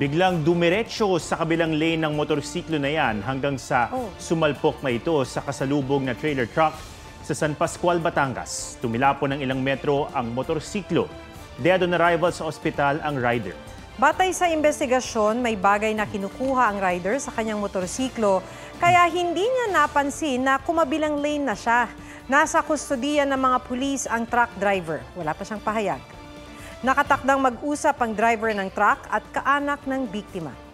Biglang dumiretso sa kabilang lane ng motorsiklo na yan hanggang sa Oh. sumalpok na ito sa kasalubong na trailer truck sa San Pascual, Batangas. Tumilapo ng ilang metro ang motorsiklo. Dead on arrival sa ospital ang rider. Batay sa investigasyon, may bagay na kinukuha ang rider sa kanyang motorsiklo kaya hindi niya napansin na kumabilang lane na siya. Nasa kustodiya ng mga pulis ang truck driver. Wala pa siyang pahayag. Nakatakdang mag-usap ang driver ng truck at kaanak ng biktima.